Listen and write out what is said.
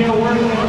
you know, we're